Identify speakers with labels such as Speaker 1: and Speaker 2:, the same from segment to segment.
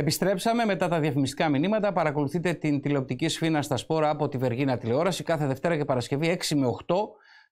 Speaker 1: Επιστρέψαμε μετά τα διαφημιστικά μηνύματα. Παρακολουθείτε την τηλεοπτική σφήνα στα σπόρα από τη Βεργίνα Τηλεόραση κάθε Δευτέρα και Παρασκευή 6 με 8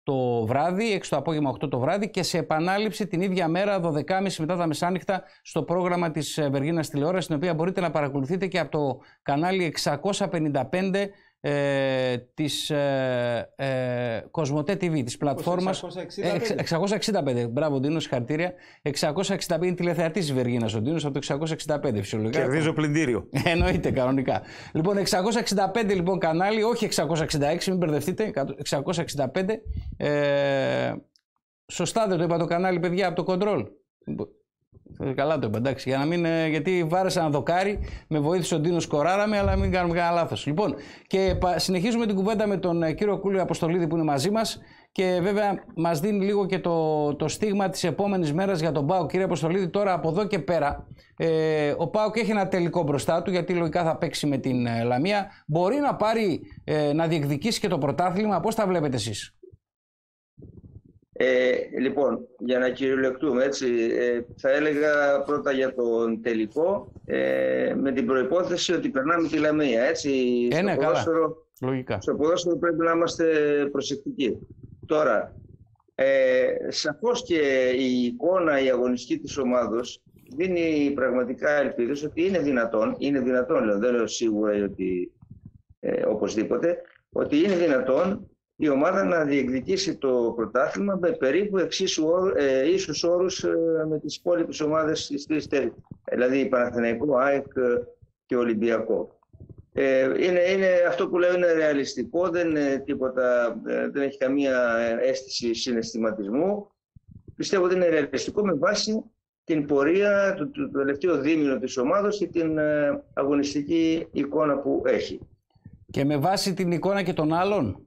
Speaker 1: το βράδυ, 6 το απόγευμα 8 το βράδυ και σε επανάληψη την ίδια μέρα 12.30 μετά τα μεσάνυχτα στο πρόγραμμα της Βεργίνας Τηλεόρασης την οποία μπορείτε να παρακολουθείτε και από το κανάλι 655 ε, της ε, ε, Κοσμοτέ TV, της πλατφόρμας. 665. 665, μπράβο Ντίνο, συγχαρητήρια. 665 είναι τηλεθεατής Βεργίνας ο Ντίνος από το 665 φυσιολογικά.
Speaker 2: Κερδίζω πλυντήριο.
Speaker 1: Εννοείται κανονικά. Λοιπόν 665 λοιπόν κανάλι, όχι 666 μην μπερδευτείτε. 665 ε, Σωστά δεν το είπα το κανάλι παιδιά από το Control. Ε, καλά το είπα, εντάξει. Για να μην, ε, γιατί βάρεσα ένα δοκάρι, με βοήθησε ο Ντίνος Κοράραμε, αλλά μην κάνουμε κανένα λάθος. Λοιπόν, και συνεχίζουμε την κουβέντα με τον ε, κύριο Κούλιο Αποστολίδη που είναι μαζί μας. Και βέβαια μας δίνει λίγο και το, το στίγμα της επόμενης μέρας για τον Πάο. Κύριε Αποστολίδη, τώρα από εδώ και πέρα, ε, ο Πάοκ έχει ένα τελικό μπροστά του, γιατί λογικά θα παίξει με την Λαμία. Μπορεί να πάρει, ε, να διεκδικήσει και το πρωτάθλημα. Πώς τα βλέπετε εσείς;
Speaker 3: Ε, λοιπόν, για να κυριολεκτούμε, έτσι, ε, θα έλεγα πρώτα για τον τελικό, ε, με την προϋπόθεση ότι περνάμε τη Λαμία, έτσι.
Speaker 1: Ε, στο, ναι, ποδόσφαιρο,
Speaker 3: Λογικά. στο ποδόσφαιρο πρέπει να είμαστε προσεκτικοί. Τώρα, ε, σαφώς και η εικόνα, η αγωνιστική της ομάδος δίνει πραγματικά ελπίδες ότι είναι δυνατόν, είναι δυνατόν, λέω, δεν λέω σίγουρα ότι ε, οπωσδήποτε, ότι είναι δυνατόν η ομάδα να διεκδικήσει το πρωτάθλημα με περίπου εξίσου ε, ίσους όρους ε, με τις υπόλοιπες ομάδες της τρεις δηλαδή Παναθηναϊκό, ΑΕΚ ε, και Ολυμπιακό. Ε, είναι, είναι, αυτό που λέω είναι ρεαλιστικό, δεν, τίποτα, ε, δεν έχει καμία αίσθηση συναισθηματισμού. Πιστεύω ότι είναι ρεαλιστικό με βάση την πορεία του, του, του τελευταίου δίμηνου της ομάδας και την αγωνιστική εικόνα που έχει.
Speaker 1: Και με βάση την εικόνα και των άλλων;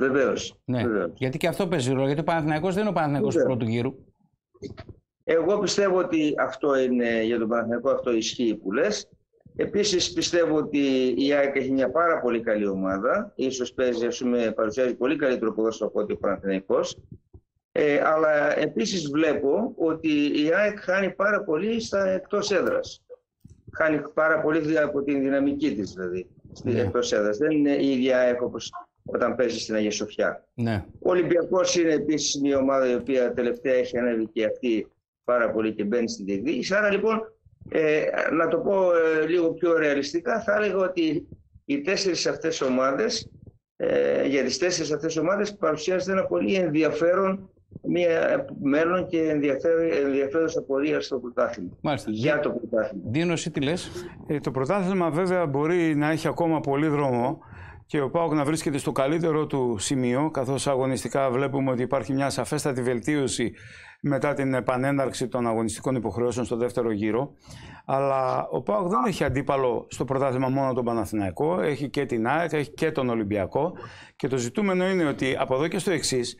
Speaker 3: Βεβαίως.
Speaker 1: Ναι. Γιατί και αυτό παίζει ρόλο. Γιατί ο Παναθηναϊκός δεν είναι ο Παναθηναϊκός του πρώτου γύρου.
Speaker 3: Εγώ πιστεύω ότι αυτό είναι για τον Παναθηναϊκό, αυτό ισχύει που λες. Επίσης πιστεύω ότι η ΑΕΚ έχει μια πάρα πολύ καλή ομάδα. σω παίζει, ας πούμε, παρουσιάζει πολύ καλύτερο ποδόσφαιρο από ότι ο Παναθηναϊκός. Ε, αλλά επίσης βλέπω ότι η ΑΕΚ χάνει πάρα πολύ στα εκτός έδρας. Χάνει πάρα πολύ από την δυναμική της δηλαδή. Στην ναι. εκτός έδρας. Δεν είναι η ίδια ΑΕΚ όπως όταν παίζεις στην Αγία Σοφιά.
Speaker 1: Ναι.
Speaker 3: Ο Ολυμπιακός είναι επίσης μια ομάδα η οποία τελευταία έχει ανέβει και αυτή πάρα πολύ και μπαίνει στην διεκδίκηση. Άρα λοιπόν, ε, να το πω ε, λίγο πιο ρεαλιστικά, θα έλεγα ότι οι τέσσερις αυτές ομάδες, ε, για τις τέσσερις αυτές ομάδες παρουσιάζεται ένα πολύ ενδιαφέρον μια μέλλον και ενδιαφέρουσα πορεία στο πρωτάθλημα.
Speaker 1: Μάλιστα.
Speaker 3: Για το πρωτάθλημα.
Speaker 1: Δίνω, εσύ τι λες;
Speaker 2: Ε, το πρωτάθλημα βέβαια μπορεί να έχει ακόμα πολύ δρόμο και ο Πάοκ να βρίσκεται στο καλύτερο του σημείο, καθώς αγωνιστικά βλέπουμε ότι υπάρχει μια σαφέστατη βελτίωση μετά την επανέναρξη των αγωνιστικών υποχρεώσεων στο δεύτερο γύρο. Αλλά ο Πάοκ δεν έχει αντίπαλο στο πρωτάθλημα μόνο τον Παναθηναϊκό, έχει και την ΑΕΚ, έχει και τον Ολυμπιακό. Και το ζητούμενο είναι ότι από εδώ και στο εξής,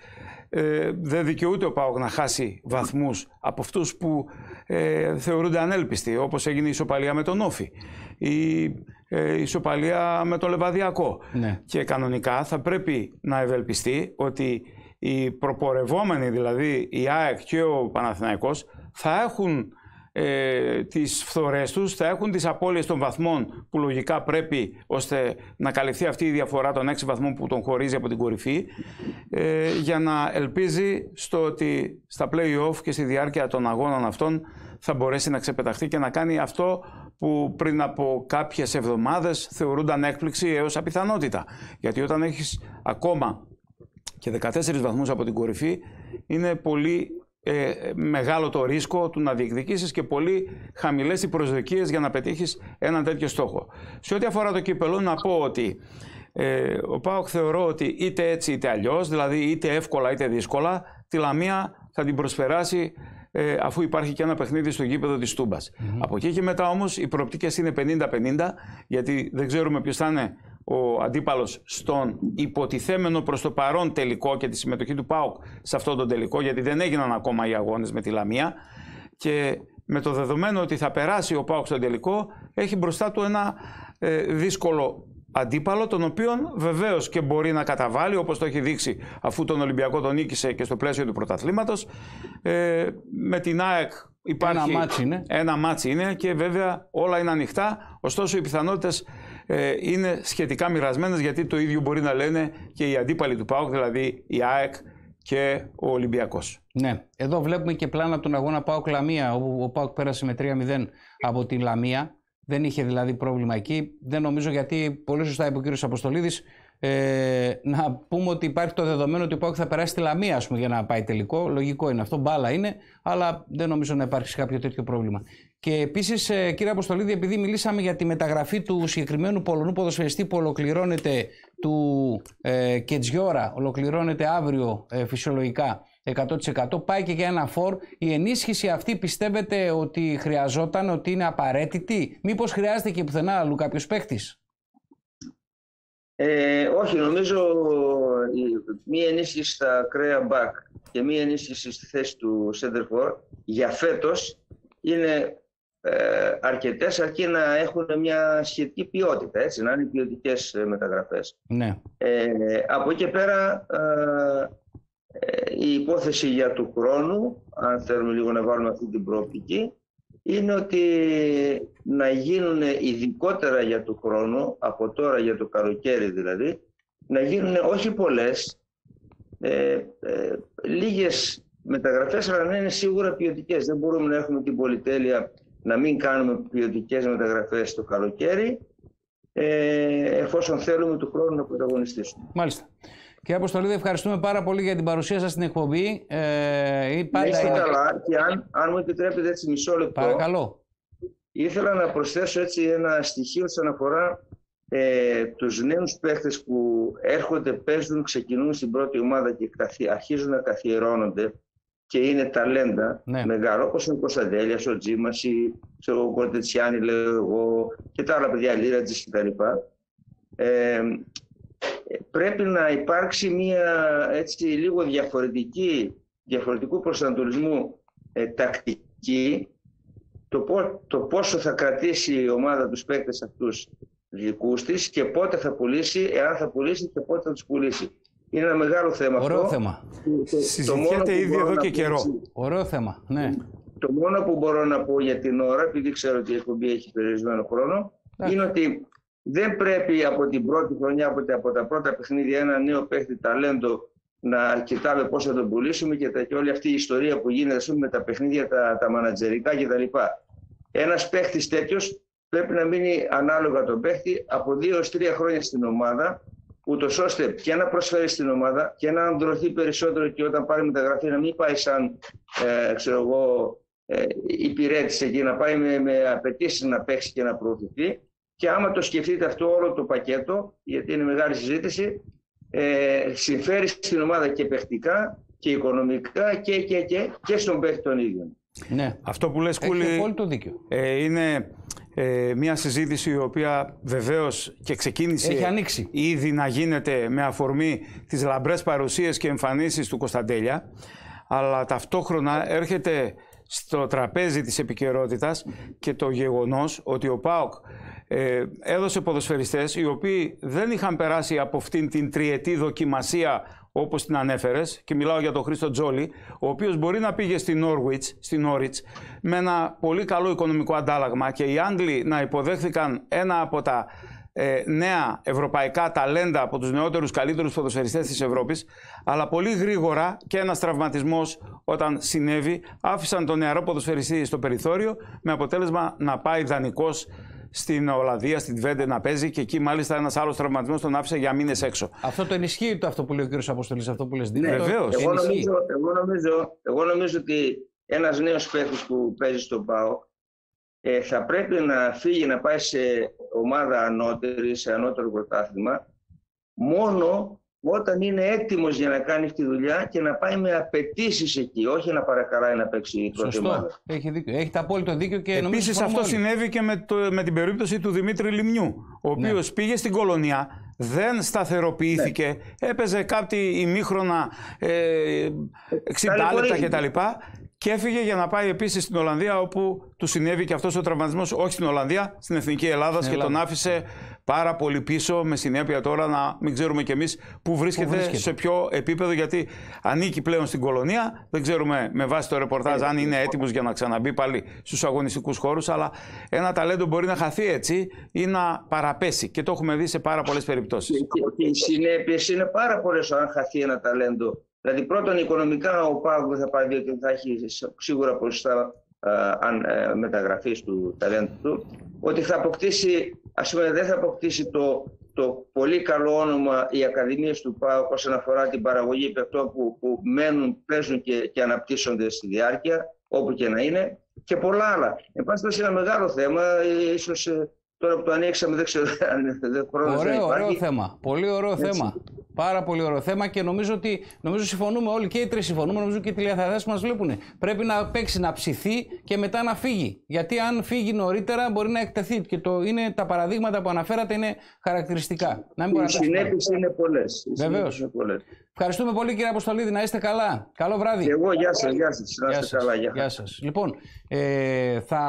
Speaker 2: ε, δεν δικαιούται ο Πάοκ να χάσει βαθμούς από αυτούς που ε, θεωρούνται ανέλπιστοι, όπως έγινε η ισοπαλία με τον Όφη, η ε, ισοπαλία με τον Λεβαδιακό.
Speaker 1: Ναι.
Speaker 2: Και κανονικά θα πρέπει να ευελπιστεί ότι οι προπορευόμενοι, δηλαδή η ΑΕΚ και ο Παναθηναϊκός, θα έχουν ε, τις φθορές τους, θα έχουν τις απώλειες των βαθμών που λογικά πρέπει ώστε να καλυφθεί αυτή η διαφορά των 6 βαθμών που τον χωρίζει από την κορυφή ε, για να ελπίζει στο ότι στα play-off και στη διάρκεια των αγώνων αυτών θα μπορέσει να ξεπεταχθεί και να κάνει αυτό που πριν από κάποιες εβδομάδες θεωρούνταν έκπληξη έως απιθανότητα. Γιατί όταν έχεις ακόμα και 14 βαθμούς από την κορυφή είναι πολύ ε, μεγάλο το ρίσκο του να διεκδικήσεις και πολύ χαμηλές οι προσδοκίες για να πετύχεις έναν τέτοιο στόχο. Σε ό,τι αφορά το κύπελο να πω ότι ε, ο ΠΑΟΚ θεωρώ ότι είτε έτσι είτε αλλιώς, δηλαδή είτε εύκολα είτε δύσκολα, τη Λαμία θα την προσπεράσει ε, αφού υπάρχει και ένα παιχνίδι στο γήπεδο της Τούμπας. Από εκεί και μετά όμως οι προοπτικές είναι 50-50 γιατί δεν ξέρουμε ποιος θα είναι ο αντίπαλος στον υποτιθέμενο προς το παρόν τελικό και τη συμμετοχή του ΠΑΟΚ σε αυτό το τελικό γιατί δεν έγιναν ακόμα οι αγώνες με τη Λαμία και με το δεδομένο ότι θα περάσει ο ΠΑΟΚ στον τελικό έχει μπροστά του ένα ε, δύσκολο αντίπαλο, τον οποίο βεβαίως και μπορεί να καταβάλει, όπως το έχει δείξει αφού τον Ολυμπιακό τον νίκησε και στο πλαίσιο του πρωταθλήματος. Ε, με την ΑΕΚ υπάρχει.
Speaker 1: Ένα ματς είναι.
Speaker 2: Ένα ματς είναι και βέβαια όλα είναι ανοιχτά. Ωστόσο, οι πιθανότητες ε, είναι σχετικά μοιρασμένες γιατί το ίδιο μπορεί να λένε και οι αντίπαλοι του ΠΑΟΚ, δηλαδή η ΑΕΚ και ο Ολυμπιακός.
Speaker 1: Ναι, εδώ βλέπουμε και πλάνα από τον αγώνα ΠΑΟΚ Λαμία, όπου ο ΠΑΟΚ πέρασε με 3-0 από την Λαμία. Δεν είχε δηλαδή πρόβλημα εκεί. Δεν νομίζω γιατί, πολύ σωστά είπε ο κύριος Αποστολίδης, ε, να πούμε ότι υπάρχει το δεδομένο ότι ο ΠΑΟΚ θα περάσει τη Λαμία ας πούμε, για να πάει τελικό. Λογικό είναι αυτό, μπάλα είναι, αλλά δεν νομίζω να υπάρξει κάποιο τέτοιο πρόβλημα. Και επίσης, ε, κύριε Αποστολίδη, επειδή μιλήσαμε για τη μεταγραφή του συγκεκριμένου Πολωνού ποδοσφαιριστή που ολοκληρώνεται του ε, Κετζιόρα, ολοκληρώνεται αύριο ε, φυσιολογικά 100% πάει και για ένα φόρ. Η ενίσχυση αυτή πιστεύετε ότι χρειαζόταν, ότι είναι απαραίτητη; Μήπως χρειάζεται και πουθενά αλλού κάποιος παίχτης;
Speaker 3: Ε, όχι, νομίζω μία ενίσχυση στα κρέα μπακ και μία ενίσχυση στη θέση του Σέντερφορ για φέτος είναι ε, αρκετές αρκεί να έχουν μια σχετική ποιότητα, έτσι, να είναι ποιοτικές μεταγραφές.
Speaker 1: Ναι.
Speaker 3: Ε, από εκεί πέρα ε, ε, η υπόθεση για του χρόνου, αν θέλουμε λίγο να βάλουμε αυτή την προοπτική, είναι ότι να γίνουν ειδικότερα για του χρόνου, από τώρα για το καλοκαίρι δηλαδή, να γίνουν όχι πολλές, ε, ε, λίγες μεταγραφές, αλλά να είναι σίγουρα ποιοτικές. Δεν μπορούμε να έχουμε την πολυτέλεια να μην κάνουμε ποιοτικές μεταγραφές το καλοκαίρι, ε, εφόσον θέλουμε του χρόνου να πρωταγωνιστήσουμε.
Speaker 1: Μάλιστα. Κύριε Αποστολίδη, ευχαριστούμε πάρα πολύ για την παρουσία σας στην εκπομπή.
Speaker 3: Ε, πάντα Είστε καλά και αν, αν μου επιτρέπετε έτσι μισό λεπτό.
Speaker 1: Παρακαλώ.
Speaker 3: Ήθελα να προσθέσω έτσι ένα στοιχείο όσον αφορά ε, τους νέους παίχτες που έρχονται, παίζουν, ξεκινούν στην πρώτη ομάδα και αρχίζουν να καθιερώνονται και είναι ταλέντα ναι. μεγάλο, όπως είναι ο Κωνσταντέλιας, ο Τζίμας, ο Κορτετσιάνη, λέω εγώ, και τα άλλα παιδιά, Λίρατζης κτλ. Ε, πρέπει να υπάρξει μια έτσι λίγο διαφορετική, διαφορετικού προσανατολισμού ε, τακτική το, το πόσο θα κρατήσει η ομάδα τους παίκτες αυτούς δικούς της και πότε θα πουλήσει, εάν θα πουλήσει και πότε θα τους πουλήσει. Είναι ένα μεγάλο θέμα
Speaker 1: Ωραίο
Speaker 3: αυτό.
Speaker 1: θέμα.
Speaker 2: Συζητιέται ήδη εδώ και καιρό.
Speaker 1: Ωραίο θέμα, ναι.
Speaker 3: Το μόνο που μπορώ να πω για την ώρα, επειδή ξέρω ότι η εκπομπή έχει περιορισμένο χρόνο, είναι ότι δεν πρέπει από την πρώτη χρονιά, από τα, από τα πρώτα παιχνίδια, ένα νέο παίχτη ταλέντο να κοιτάμε πώς θα τον πουλήσουμε και, τα, και όλη αυτή η ιστορία που γίνεται πούμε, με τα παιχνίδια, τα, τα μανατζερικά κτλ. Ένας παίχτης τέτοιος πρέπει να μείνει ανάλογα τον παίχτη από δύο έως τρία χρόνια στην ομάδα, ούτως ώστε και να προσφέρεις στην ομάδα και να ανδρωθεί περισσότερο και όταν πάρει μεταγραφή να μην πάει σαν ε, ξέρω εγώ, ε, υπηρέτησε και να πάει με, με απαιτήσεις να παίξει και να προωθηθεί και άμα το σκεφτείτε αυτό όλο το πακέτο, γιατί είναι μεγάλη συζήτηση, ε, συμφέρει στην ομάδα και παιχτικά και οικονομικά και, και, και, και στον παίχτη τον ίδιο.
Speaker 2: Ναι. Αυτό που λες Κούλη ε, είναι ε, μια συζήτηση η οποία βεβαίως και ξεκίνησε
Speaker 1: Έχει
Speaker 2: ήδη να γίνεται με αφορμή τις λαμπρές παρουσίες και εμφανίσεις του Κωνσταντέλια αλλά ταυτόχρονα έρχεται στο τραπέζι της επικαιρότητας και το γεγονός ότι ο ΠΑΟΚ ε, έδωσε ποδοσφαιριστές οι οποίοι δεν είχαν περάσει από αυτήν την τριετή δοκιμασία όπως την ανέφερες και μιλάω για τον Χρήστο Τζόλι ο οποίος μπορεί να πήγε στην Norwich, στην Norwich με ένα πολύ καλό οικονομικό αντάλλαγμα και οι Άγγλοι να υποδέχθηκαν ένα από τα ε, νέα ευρωπαϊκά ταλέντα από τους νεότερους καλύτερους ποδοσφαιριστές της Ευρώπης αλλά πολύ γρήγορα και ένας τραυματισμός όταν συνέβη άφησαν τον νεαρό ποδοσφαιριστή στο περιθώριο με αποτέλεσμα να πάει δανεικός στην Ολλανδία, στην Βέντε να παίζει και εκεί μάλιστα ένας άλλος τραυματισμός τον άφησε για μήνες έξω.
Speaker 1: Αυτό το ενισχύει το αυτό που λέει ο κ. Αποστολής, αυτό που λες.
Speaker 3: Ναι, βεβαίως. Εγώ, νομίζω, εγώ, νομίζω, εγώ νομίζω ότι ένας νέος παίκτη που παίζει στον ΠΑΟ ε, θα πρέπει να φύγει να πάει σε ομάδα ανώτερης, σε ανώτερο πρωτάθλημα, μόνο όταν είναι έτοιμος για να κάνει τη δουλειά και να πάει με απαιτήσεις εκεί, όχι να παρακαλάει να παίξει η πρώτη ομάδα.
Speaker 1: Έχει δίκιο. Έχετε απόλυτο δίκιο και
Speaker 2: Επίσης αυτό συνέβη και με, το, με την περίπτωση του Δημήτρη Λιμνιού, ο οποίος ναι. πήγε στην κολονία, δεν σταθεροποιήθηκε, ναι. έπαιζε κάτι ημίχρονα ε, 60 λεπτά κτλ. Και έφυγε για να πάει επίσης στην Ολλανδία, όπου του συνέβη και αυτός ο τραυματισμός, όχι στην Ολλανδία, στην Εθνική Ελλάδα και τον άφησε πάρα πολύ πίσω. Με συνέπεια τώρα να μην ξέρουμε κι εμείς πού βρίσκεται, σε ποιο επίπεδο, γιατί ανήκει πλέον στην κολονία. Δεν ξέρουμε με βάση το ρεπορτάζ αν είναι έτοιμος για να ξαναμπεί πάλι στους αγωνιστικούς χώρους. Αλλά ένα ταλέντο μπορεί να χαθεί έτσι ή να παραπέσει. Και το έχουμε δει σε πάρα πολλές περιπτώσεις.
Speaker 3: Και, οι συνέπειες είναι πάρα πολλές αν χαθεί ένα ταλέντο Δηλαδή πρώτον οικονομικά ο Πάγου θα πάει διότι θα έχει σίγουρα ποσοστά αν ε, μεταγραφής του ταλέντου του, ότι θα αποκτήσει, ας πούμε δεν θα αποκτήσει το, το πολύ καλό όνομα οι ακαδημίες του ΠΑΟΚ όσον αφορά την παραγωγή παιχτών που, που μένουν, παίζουν και, και αναπτύσσονται στη διάρκεια, όπου και να είναι, και πολλά άλλα. Εν πάση είναι ένα μεγάλο θέμα, ίσως ε, τώρα που το ανοίξαμε δεν ξέρω αν δεν
Speaker 1: Ωραίο, ωραίο θέμα. Πολύ ωραίο θέμα. Πάρα πολύ ωραίο θέμα και νομίζω ότι νομίζω συμφωνούμε όλοι και οι τρεις συμφωνούμε. Νομίζω και οι τηλεθεατές που μας βλέπουν. Πρέπει να παίξει, να ψηθεί και μετά να φύγει. Γιατί αν φύγει νωρίτερα μπορεί να εκτεθεί. Και το είναι, τα παραδείγματα που αναφέρατε είναι χαρακτηριστικά.
Speaker 3: Να μην οι συνέπειες είναι πολλές.
Speaker 1: Βεβαίως. Ευχαριστούμε πολύ κύριε Αποστολίδη. Να είστε καλά. Καλό βράδυ.
Speaker 3: Και εγώ, γεια σας. Γεια σας. Να είστε καλά.
Speaker 1: Γεια, σας. Λοιπόν, ε, θα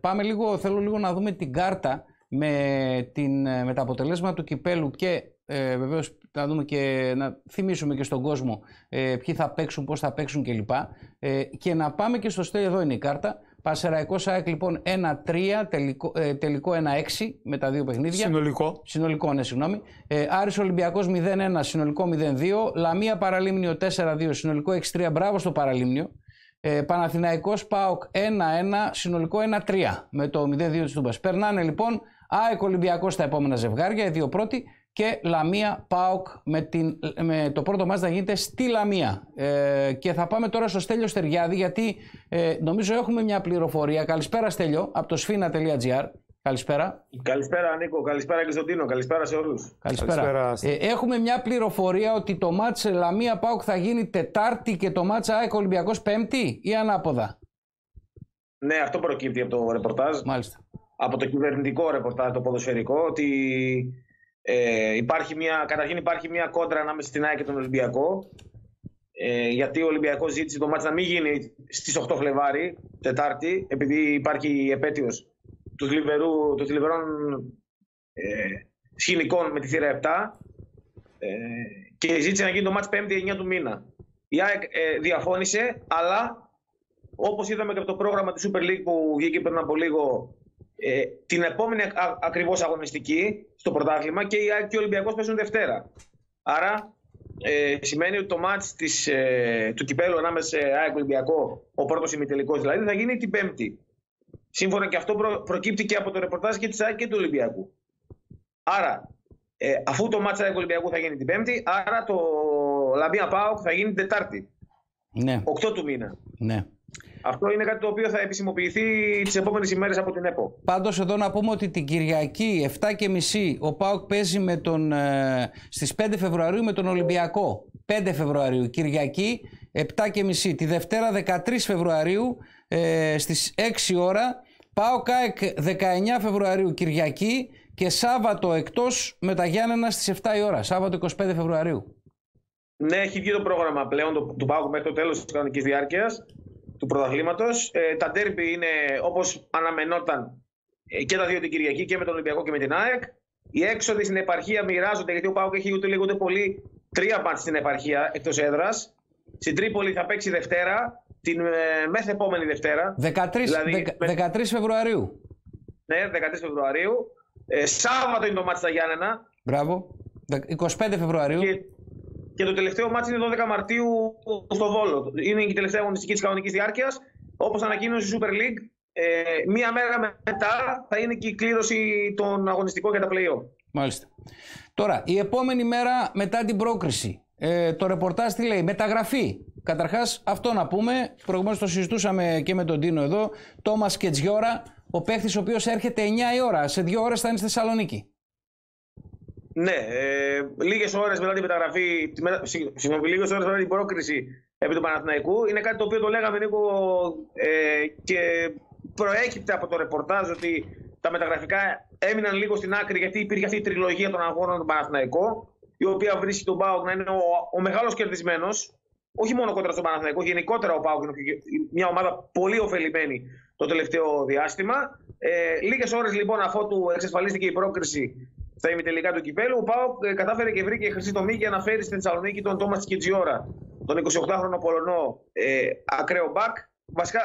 Speaker 1: πάμε λίγο, θέλω λίγο να δούμε την κάρτα με, την, με τα αποτελέσματα του κυπέλου και ε, Βεβαίως να δούμε και να θυμίσουμε και στον κόσμο ε, ποιοι θα παίξουν, πώς θα παίξουν κλπ. Ε, και να πάμε και στο στέλιο, εδώ είναι η κάρτα. Πασεραϊκό ΑΕΚ λοιπόν 1-3, τελικό, ε, τελικό 1-6 με τα δύο παιχνίδια.
Speaker 2: Συνολικό.
Speaker 1: Συνολικό, ναι, συγγνώμη. Ε, Άρης Ολυμπιακός 0-1, συνολικό 0-2. Λαμία Παραλίμνιο 4-2, συνολικό 6-3. Μπράβο στο Παραλίμνιο. Ε, Παναθηναϊκός ΠΑΟΚ 1-1, συνολικό 1-3 με το 0-2 της Τούμπας. Περνάνε λοιπόν ΑΕΚ Ολυμπιακός στα επόμενα ζευγάρια, οι δύο πρώτοι και Λαμία ΠΑΟΚ με, την, με το πρώτο μας να γίνεται στη Λαμία. Ε, και θα πάμε τώρα στο Στέλιο Στεριάδη γιατί ε, νομίζω έχουμε μια πληροφορία. Καλησπέρα Στέλιο από το sfina.gr. Καλησπέρα.
Speaker 4: Καλησπέρα Νίκο, καλησπέρα και στον Τίνο, καλησπέρα σε όλους.
Speaker 1: Καλησπέρα. Ε, έχουμε μια πληροφορία ότι το μάτς Λαμία ΠΑΟΚ θα γίνει Τετάρτη και το μάτς ΑΕΚ Ολυμπιακός Πέμπτη ή ανάποδα;
Speaker 4: Ναι, αυτό προκύπτει από το ρεπορτάζ.
Speaker 1: Μάλιστα.
Speaker 4: Από το κυβερνητικό ρεπορτάζ, το ποδοσφαιρικό, ότι ε, υπάρχει μια, καταρχήν υπάρχει μια κόντρα ανάμεσα στην ΑΕΚ και τον Ολυμπιακό. Ε, γιατί ο Ολυμπιακός ζήτησε το μάτς να μην γίνει στις 8 Φλεβάρι, Τετάρτη, επειδή υπάρχει η επέτειος του, θλιβερού, του θλιβερών ε, σκηνικών με τη θύρα 7 ε, και ζήτησε να γίνει το μάτς 5η 9 του μήνα. Η ΑΕΚ ε, διαφώνησε, αλλά όπως είδαμε και από το πρόγραμμα του Super League που βγήκε πριν από λίγο ε, την επόμενη α, ακριβώς αγωνιστική στο πρωτάθλημα και η ΑΕΚ και ο Ολυμπιακός παίζουν Δευτέρα. Άρα ε, σημαίνει ότι το μάτς της, ε, του κυπέλου ανάμεσα σε ΑΕΚ Ολυμπιακό, ο πρώτος ημιτελικός δηλαδή, θα γίνει την Πέμπτη. Σύμφωνα και αυτό προ, προκύπτει και από το ρεπορτάζ και της ΑΕΚ και του Ολυμπιακού. Άρα, ε, αφού το μάτς ΑΕΚ Ολυμπιακού θα γίνει την Πέμπτη, άρα το Λαμπία ΠΑΟΚ θα γίνει την Τετάρτη.
Speaker 1: Ναι.
Speaker 4: 8 του μήνα.
Speaker 1: Ναι.
Speaker 4: Αυτό είναι κάτι το οποίο θα επισημοποιηθεί τις επόμενες ημέρες από την ΕΠΟ.
Speaker 1: Πάντως, εδώ να πούμε ότι την Κυριακή 7.30 ο Πάοκ παίζει με τον, ε, στις 5 Φεβρουαρίου με τον Ολυμπιακό. 5 Φεβρουαρίου. Κυριακή 7.30. Τη Δευτέρα 13 Φεβρουαρίου ε, στις 6 ώρα. Πάοκ ΑΕΚ 19 Φεβρουαρίου Κυριακή και Σάββατο εκτός με τα Γιάννενα στις 7 η ώρα. Σάββατο 25 Φεβρουαρίου.
Speaker 4: Ναι, έχει βγει το πρόγραμμα πλέον του, του ΠΑΟΚ μέχρι το τέλος της κανονικής διάρκειας του πρωταθλήματος. Ε, τα ντέρμπι είναι όπως αναμενόταν ε, και τα δύο την Κυριακή και με τον Ολυμπιακό και με την ΑΕΚ. Οι έξοδοι στην επαρχία μοιράζονται γιατί ο Πάουκ έχει ούτε λίγο ούτε πολύ τρία μάτς στην επαρχία εκτός έδρας. Στην Τρίπολη θα παίξει Δευτέρα, την ε, μεθεπόμενη Δευτέρα.
Speaker 1: 13, δηλαδή, 13 Φεβρουαρίου.
Speaker 4: Ναι, 13 Φεβρουαρίου. Ε, Σάββατο είναι το μάτι στα Γιάννενα.
Speaker 1: Μπράβο. 25 Φεβρουαρίου.
Speaker 4: Και και το τελευταίο μάτι είναι 12 Μαρτίου στο Βόλο. Είναι η τελευταία αγωνιστική της κανονικής διάρκειας. Όπως ανακοίνωσε η Super League, ε, μία μέρα μετά θα είναι και η κλήρωση των αγωνιστικών για τα play
Speaker 1: Μάλιστα. Τώρα, η επόμενη μέρα μετά την πρόκριση. Ε, το ρεπορτάζ τι λέει, μεταγραφή. Καταρχάς, αυτό να πούμε. Προηγουμένως το συζητούσαμε και με τον Τίνο εδώ. Τόμας Κετζιόρα, ο παίχτης ο οποίος έρχεται 9 η ώρα. Σε δύο ώρες θα είναι στη Θεσσαλονίκη.
Speaker 4: Ναι, ε, λίγες ώρες μετά την μεταγραφή, συγγνώμη, λίγες ώρες μετά την πρόκριση επί του Παναθηναϊκού. Είναι κάτι το οποίο το λέγαμε Νίκο ε, και προέκυπτε από το ρεπορτάζ ότι τα μεταγραφικά έμειναν λίγο στην άκρη γιατί υπήρχε αυτή η τριλογία των αγώνων του Παναθηναϊκού, η οποία βρίσκει τον Μπάουκ να είναι ο, ο μεγάλος κερδισμένος όχι μόνο κόντρα στον Παναθηναϊκό, γενικότερα ο Πάοκ είναι μια ομάδα πολύ ωφελημένη το τελευταίο διάστημα. Ε, Λίγες ώρες λοιπόν αφότου εξασφαλίστηκε η πρόκριση στα ημιτελικά του κυπέλου, ο Πάοκ ε, κατάφερε και βρήκε χρυσή τομή για να φέρει στην Θεσσαλονίκη τον Τόμας Κιτζιόρα, τον 28χρονο Πολωνό ε, ακραίο μπακ. Βασικά,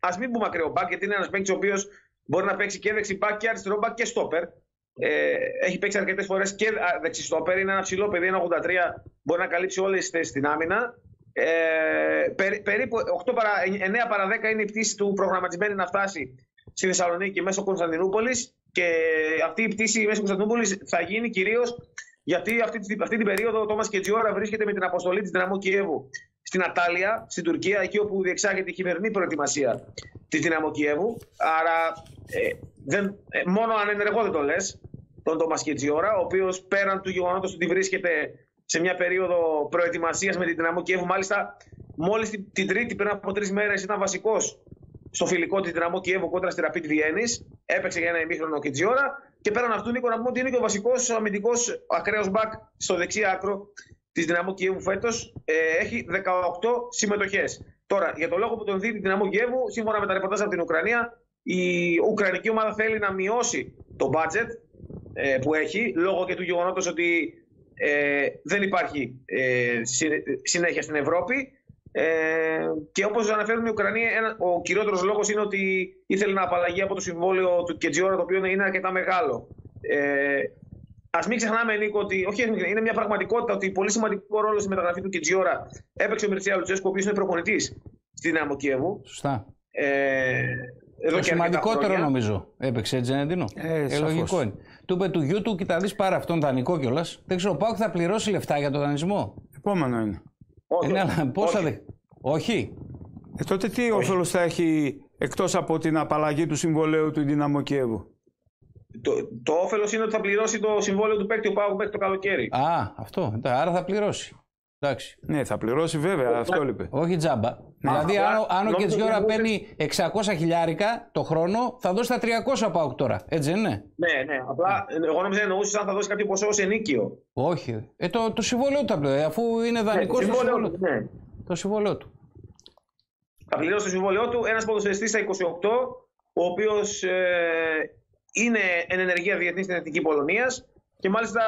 Speaker 4: ας μην πούμε ακραίο μπακ, γιατί είναι ένας παίκτης ο οποίος μπορεί να παίξει και δεξιμπακ και αριστερό μπακ και στόπερ. Ε, έχει παίξει αρκετές φορές και δεξιστόπερ. Είναι ένα ψηλό παιδί, ένα 83. Μπορεί να καλύψει όλες τις θέσεις στην άμυνα. Ε, περίπου 8 παρα, 9 παρα 10 είναι η πτήση του προγραμματισμένη να φτάσει στη Θεσσαλονίκη μέσω Κωνσταντινούπολης. Και αυτή η πτήση μέσω Κωνσταντινούπολης θα γίνει κυρίως γιατί αυτή, αυτή την περίοδο ο Τόμας Κετζιόρα βρίσκεται με την αποστολή της Δυναμό Κιέβου στην Ατάλια, στην Τουρκία, εκεί όπου διεξάγεται η χειμερινή προετοιμασία της Δυναμό Κιέβου. Άρα, ε, δεν, ε, μόνο αν ενεργό δεν το λες, τον Τόμας Κετζιόρα, ο οποίος πέραν του γεγονότος ότι βρίσκεται σε μια περίοδο προετοιμασίας με την Δυναμό Κιέβου, μάλιστα μόλις την, την Τρίτη πριν από τρεις μέρες ήταν βασικός στο φιλικό της Δυναμό Κιέβου κόντρα στη Ραπίτ Βιέννης. Έπαιξε για ένα ημίχρονο Κετζιόρα. Και πέραν αυτού, Νίκο, να πούμε ότι είναι και ο βασικός αμυντικός ακραίος μπακ στο δεξί άκρο της Δυναμό Κιέβου φέτος. Ε, έχει 18 συμμετοχές. Τώρα, για το λόγο που τον δίνει τη Δυναμό Κιέβου, σύμφωνα με τα ρεπορτάζ από την Ουκρανία, η Ουκρανική ομάδα θέλει να μειώσει το budget ε, που έχει, λόγω και του γεγονότος ότι ε, δεν υπάρχει ε, συνέχεια στην Ευρώπη. Ε, και όπως αναφέρουν οι Ουκρανοί, ο κυριότερος λόγος είναι ότι ήθελε να απαλλαγεί από το συμβόλαιο του Κετζιόρα, το οποίο είναι αρκετά μεγάλο. Ε, Α μην ξεχνάμε, Νίκο, ότι όχι, είναι μια πραγματικότητα ότι πολύ σημαντικό ρόλο στη μεταγραφή του Κετζιόρα έπαιξε ο Μιρτσιά Λουτσέσκο, ο οποίος είναι προπονητής στη Δυναμό Κιέβου.
Speaker 1: Σωστά. Ε, εδώ το σημαντικότερο νομίζω έπαιξε έτσι, Τζενεντίνο. Ε, ε, λογικό είναι. Του είπε του γιού του, κοιτά δεις πάρα αυτόν δανεικό κιόλας. Δεν ξέρω, πάω θα πληρώσει λεφτά για το δανεισμό;
Speaker 2: Επόμενο είναι.
Speaker 1: Όχι. Είναι, αλλά πόσα όχι. Δε... όχι.
Speaker 2: Ε, τότε τι όφελος θα έχει εκτός από την απαλλαγή του συμβολέου του Δυναμό Κιέβου;
Speaker 4: Το, το όφελος είναι ότι θα πληρώσει το συμβόλαιο του παίκτη ο Πάου μέχρι το καλοκαίρι.
Speaker 1: Α, αυτό. Άρα θα πληρώσει. Εντάξει.
Speaker 2: Ναι, θα πληρώσει βέβαια, ο, αυτό είπε.
Speaker 1: Όχι τζάμπα. δηλαδή, αν, αν ο Κετζιόρα παίρνει 600 χιλιάρικα το χρόνο, θα δώσει τα 300 πάω τώρα. Έτσι δεν είναι;
Speaker 4: Ναι, ναι. Απλά εγώ νόμιζα εννοούσες αν θα δώσει κάποιο ποσό ω ενίκιο.
Speaker 1: Όχι. Ε, το, το συμβόλαιο του απλά. Αφού είναι δανεικός ναι, το συμβόλαιο του. Ναι. Το συμβόλαιο του.
Speaker 4: Θα πληρώσει το συμβόλαιό του ένας ποδοσφαιριστής στα 28, ο οποίος ε, είναι εν ενεργεία διεθνής στην Εθνική Πολωνίας και μάλιστα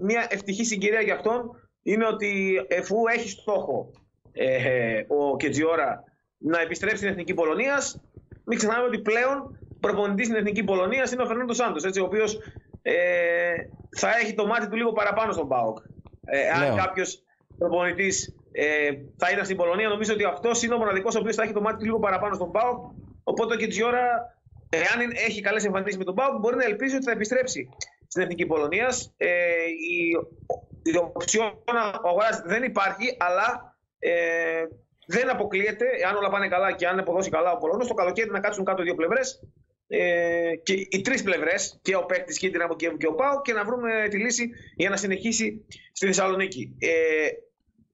Speaker 4: μια ευτυχή συγκυρία για αυτόν είναι ότι εφού έχει στόχο ε, ο Κετζιόρα να επιστρέψει στην Εθνική Πολωνίας, μην ξεχνάμε ότι πλέον προπονητής στην Εθνική Πολωνίας είναι ο Φερνάντο Σάντος, ο οποίος ε, θα έχει το μάτι του λίγο παραπάνω στον Πάοκ. Ε, αν κάποιος προπονητής ε, θα ήταν στην Πολωνία, νομίζω ότι αυτός είναι ο μοναδικός ο οποίος θα έχει το μάτι του λίγο παραπάνω στον Πάοκ. Οπότε ο Κετζιόρα, εάν έχει καλές εμφανίσεις με τον Πάοκ, μπορεί να ελπίζει ότι θα επιστρέψει στην Εθνικής Πολωνίας. Ε, η, η οψιόν αγοράς δεν υπάρχει, αλλά ε, δεν αποκλείεται, αν όλα πάνε καλά και αν αποδώσει καλά ο Πολωνό, το καλοκαίρι να κάτσουν κάτω δύο πλευρές ε, και οι τρεις πλευρές, και ο παίκτης και η Δυναμό και ο Πάο, και να βρούμε τη λύση για να συνεχίσει στη Θεσσαλονίκη. Ε,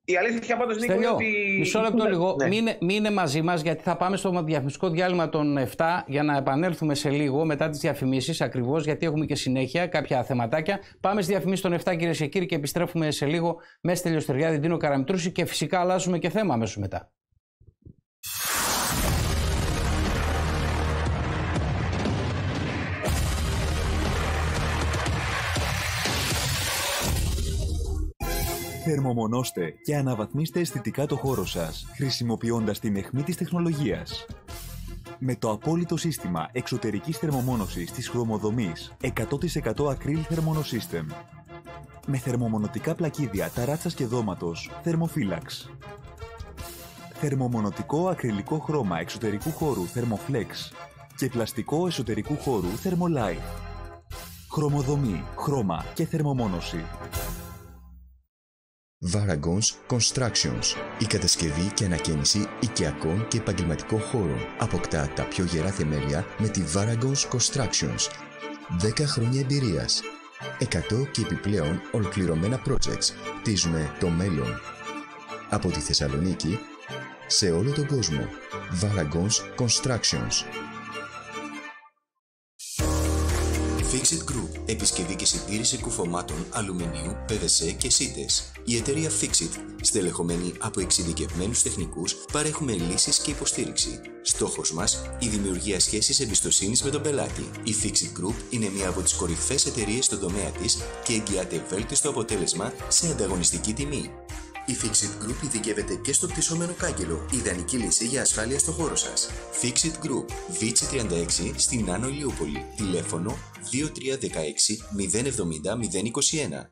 Speaker 4: η αλήθεια πάντως είναι ότι.
Speaker 1: Μισό λεπτό λίγο. Ναι. Μείνε, μείνε μαζί μας, γιατί θα πάμε στο διαφημιστικό διάλειμμα των 7 για να επανέλθουμε σε λίγο μετά τις διαφημίσεις. Ακριβώς γιατί έχουμε και συνέχεια κάποια θεματάκια. Πάμε στη διαφημίση των 7, κυρίες και κύριοι, και επιστρέφουμε σε λίγο μέσα στη Τελειοστεριά Δίνο Καραμιτρούση και φυσικά αλλάζουμε και θέμα αμέσως μετά.
Speaker 5: Θερμομονώστε και αναβαθμίστε αισθητικά το χώρο σας, χρησιμοποιώντας την αιχμή της τεχνολογίας. Με το απόλυτο σύστημα εξωτερικής θερμομόνωσης της χρωμοδομής 100% Acryl Thermonosystem. Με θερμομονωτικά πλακίδια ταράτσας και δώματος Thermoflex. Θερμομονωτικό ακριλικό χρώμα εξωτερικού χώρου Thermoflex και πλαστικό εσωτερικού χώρου Thermolife. Χρωμοδομή, χρώμα και θερμομόνωση.
Speaker 6: Varagons Constructions. Η κατασκευή και ανακαίνιση οικιακών και επαγγελματικών χώρων. Αποκτά τα πιο γερά θεμέλια με τη Varagons Constructions. 10 χρόνια εμπειρίας. 100 και επιπλέον ολοκληρωμένα projects. Τίζουμε το μέλλον. Από τη Θεσσαλονίκη σε όλο τον κόσμο. Varagons Constructions. Fixit Group. Επισκευή και συντήρηση κουφωμάτων αλουμινίου, PVC και σίτες. Η εταιρεία Fixit, στελεχωμένη από εξειδικευμένους τεχνικούς, παρέχουμε λύσεις και υποστήριξη. Στόχος μας, η δημιουργία σχέσης εμπιστοσύνης με τον πελάτη. Η Fixit Group είναι μία από τις κορυφαίες εταιρείες στον τομέα της και εγγυάται βέλτιστο αποτέλεσμα σε ανταγωνιστική τιμή. Η Fixit Group ειδικεύεται και στο πτυσσόμενο κάγκελο, ιδανική λύση για ασφάλεια στο χώρο σας. Fixit Group, Βίτσι 36, στην Άνω Ηλιούπολη. Τηλέφωνο 2316 070 021.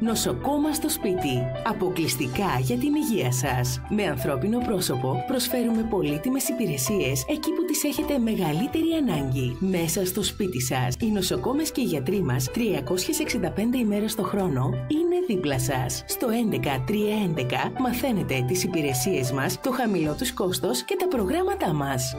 Speaker 7: Νοσοκόμα στο σπίτι. Αποκλειστικά για την υγεία σας. Με ανθρώπινο πρόσωπο προσφέρουμε πολύτιμες υπηρεσίες εκεί που τις έχετε μεγαλύτερη ανάγκη. Μέσα στο σπίτι σας. Οι νοσοκόμες και οι γιατροί μας 365 ημέρες το χρόνο είναι δίπλα σας. Στο 11311 μαθαίνετε τις υπηρεσίες μας, το χαμηλό τους κόστος και τα προγράμματά μας.